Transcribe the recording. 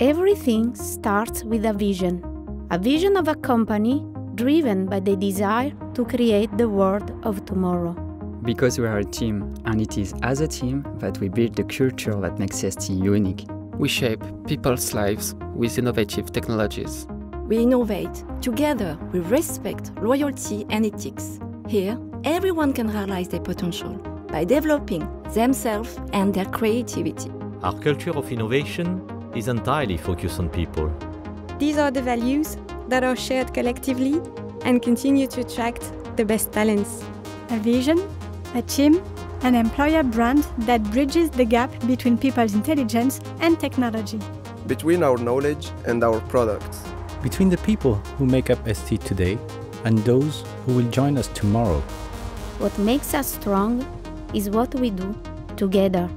Everything starts with a vision. A vision of a company driven by the desire to create the world of tomorrow. Because we are a team, and it is as a team that we build the culture that makes ST unique. We shape people's lives with innovative technologies. We innovate. Together, we respect loyalty and ethics. Here, everyone can realize their potential by developing themselves and their creativity. Our culture of innovation is entirely focused on people. These are the values that are shared collectively and continue to attract the best talents. A vision, a team, an employer brand that bridges the gap between people's intelligence and technology. Between our knowledge and our products. Between the people who make up ST today and those who will join us tomorrow. What makes us strong is what we do together.